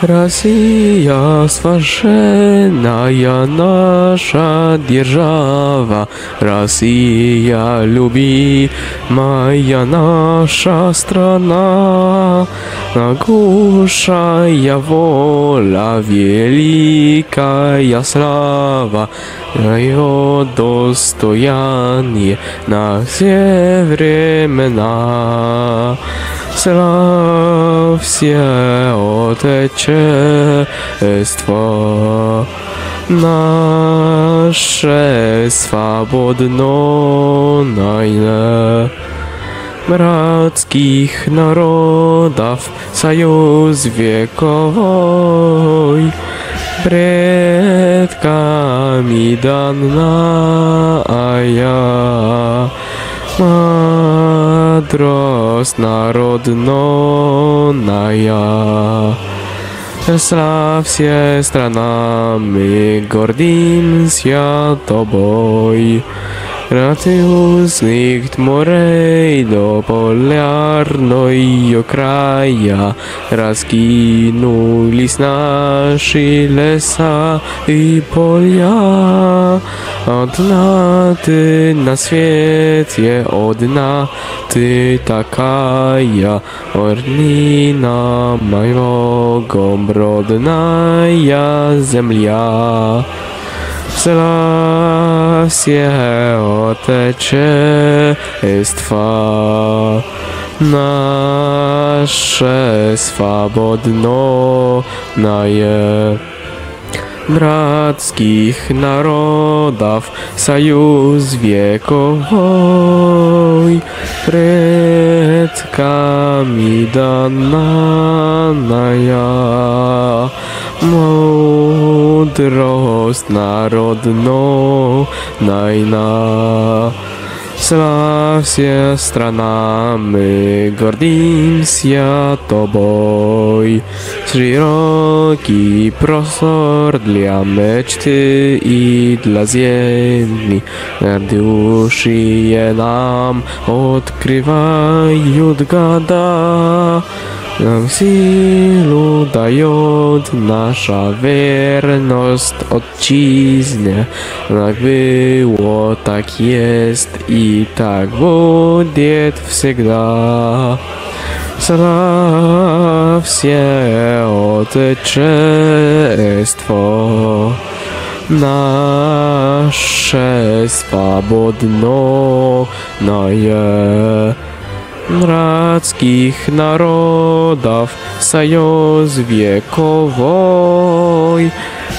Россия священная наша держава, Россия любимая наша страна, Нагушая воля, великая слава, Ее достояние на все времена. Славься, Отечество, наше свободное, братских народов, союз вековой, предками данная, mudrost narodnona ja. Slav się stranami gordim się toboj. Ratius nikt morej do polarnoj kraja Raskinuli nasze lesa i polia Одна ты на свете, одна ты такая, Орнина моего родная земля. Славься, Отечество, наше свободное, братских народов, союз вековой, предками данная, мудрость народная. Славься страна, мы гордимся тобой. Широкий простор для мечты и для земли, Души нам открывают года. Нам силу дает наша верность отчизне. Так было, так есть и так будет всегда. Славься, Отечество, наше свободное, братских народов, союз вековой,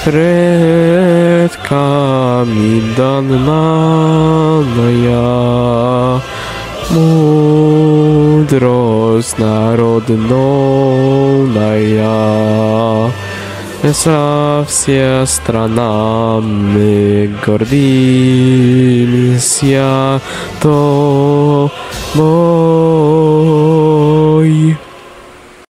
предками данная, мудрость Народная. Со все странами гордимся тобой.